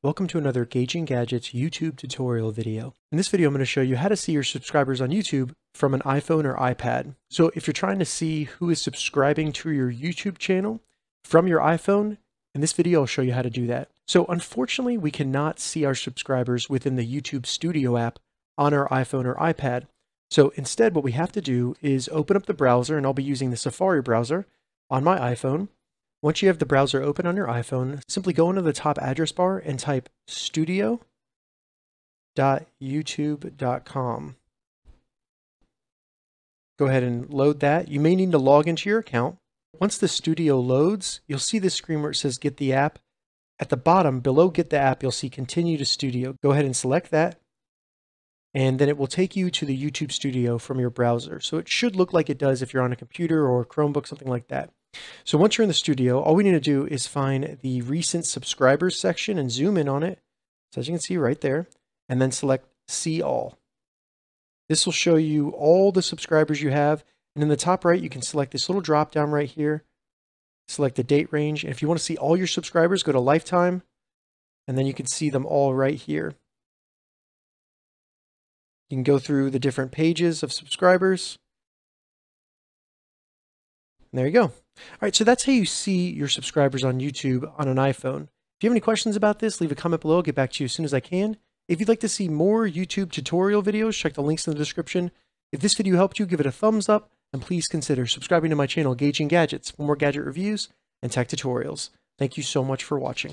Welcome to another Gauging Gadgets YouTube tutorial video. In this video, I'm going to show you how to see your subscribers on YouTube from an iPhone or iPad. So if you're trying to see who is subscribing to your YouTube channel from your iPhone, in this video, I'll show you how to do that. So unfortunately, we cannot see our subscribers within the YouTube Studio app on our iPhone or iPad. So instead, what we have to do is open up the browser, and I'll be using the Safari browser on my iPhone. Once you have the browser open on your iPhone, simply go into the top address bar and type studio.youtube.com. Go ahead and load that. You may need to log into your account. Once the studio loads, you'll see this screen where it says get the app. At the bottom, below get the app, you'll see continue to studio. Go ahead and select that. And then it will take you to the YouTube studio from your browser. So it should look like it does if you're on a computer or a Chromebook, something like that. So once you're in the studio, all we need to do is find the recent subscribers section and zoom in on it. So as you can see right there, and then select see all. This will show you all the subscribers you have. And in the top right, you can select this little drop down right here, select the date range. And if you want to see all your subscribers, go to lifetime, and then you can see them all right here. You can go through the different pages of subscribers. And there you go. All right, so that's how you see your subscribers on YouTube on an iPhone. If you have any questions about this, leave a comment below. I'll get back to you as soon as I can. If you'd like to see more YouTube tutorial videos, check the links in the description. If this video helped you, give it a thumbs up, and please consider subscribing to my channel, Gauging Gadgets, for more gadget reviews and tech tutorials. Thank you so much for watching.